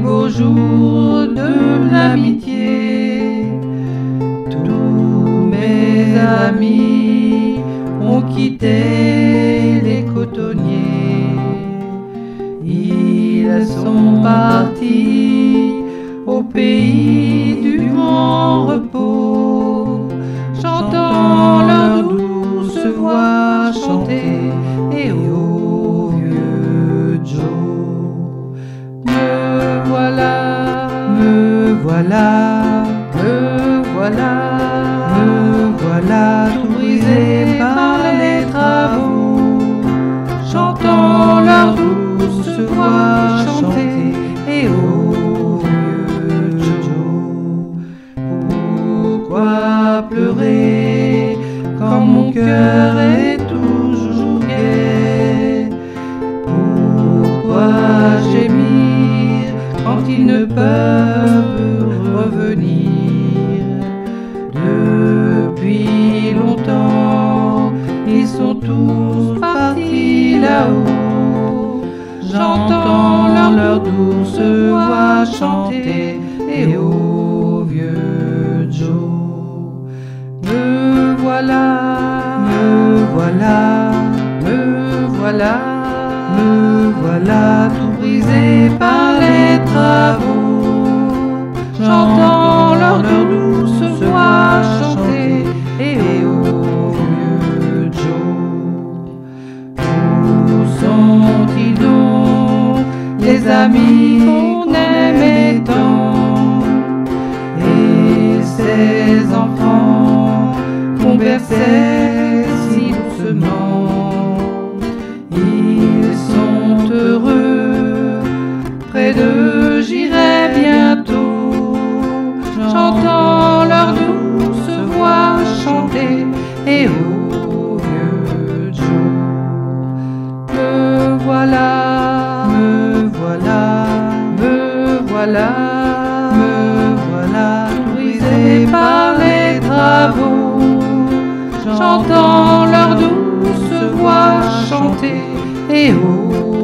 beaux jours de l'amitié. Tous mes amis ont quitté les cotonniers. Ils sont partis voilà, me voilà, me voilà tout brisé par les travaux, chantant leur douce voix chanter et au vieux Joe. Pourquoi pleurer quand mon cœur est peuvent revenir Depuis longtemps, ils sont tous partis là-haut. J'entends leur, leur douce voix chanter et au vieux Joe. Me voilà, me voilà, me voilà, me voilà tout brisé par les travaux. Les amis qu'on aimait tant. Et ces enfants qu'on berçait si doucement me voilà, brisé par les travaux. J'entends leur douce voix chanter. Et oh